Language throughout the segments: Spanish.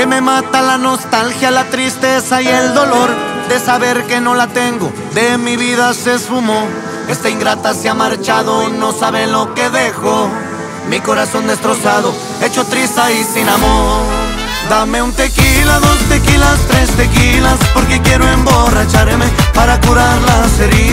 Que me mata la nostalgia, la tristeza y el dolor de saber que no la tengo, de mi vida se esfumó. Esta ingrata se ha marchado, no sabe lo que dejo. Mi corazón destrozado, hecho triste y sin amor. Dame un tequila, dos tequilas, tres tequilas, porque quiero emborracharme para curar las heridas.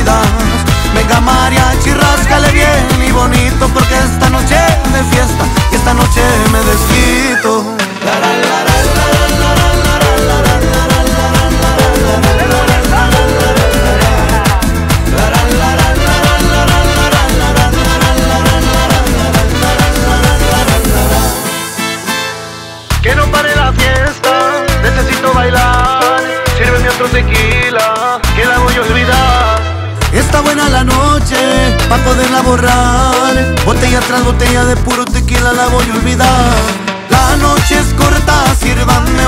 Que no pare la fiesta, necesito bailar. Sírveme otro tequila, que la voy a olvidar. Está buena la noche, pa' poderla borrar. Botella tras botella de puro tequila la voy a olvidar. La noche es corta, sírvanme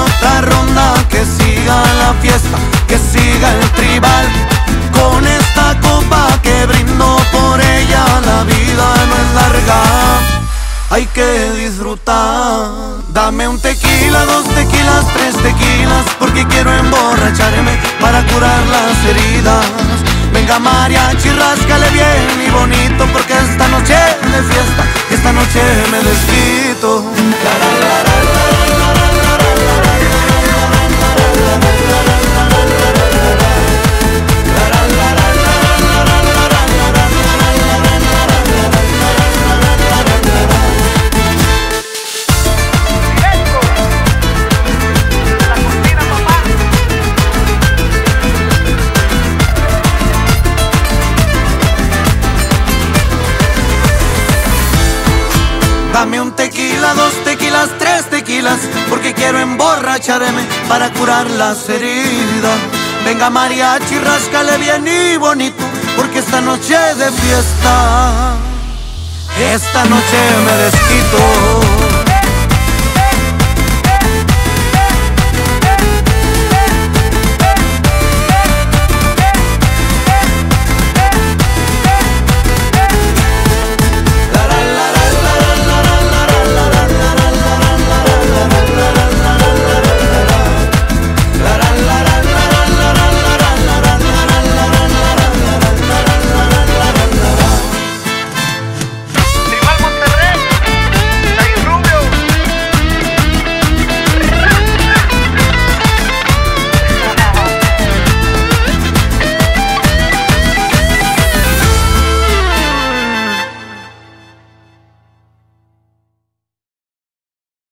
hay que disfrutar. Dame un tequila, dos tequilas, tres tequilas, porque quiero emborracharme para curar las heridas. Venga mariachi, ráscale bien y bonito, porque esta noche de fiesta, esta noche me desquito. Dame un tequila, dos tequilas, tres tequilas, porque quiero emborracharme para curar las heridas. Venga mariachi, ráscale bien y bonito, porque esta noche de fiesta, esta noche me desquito.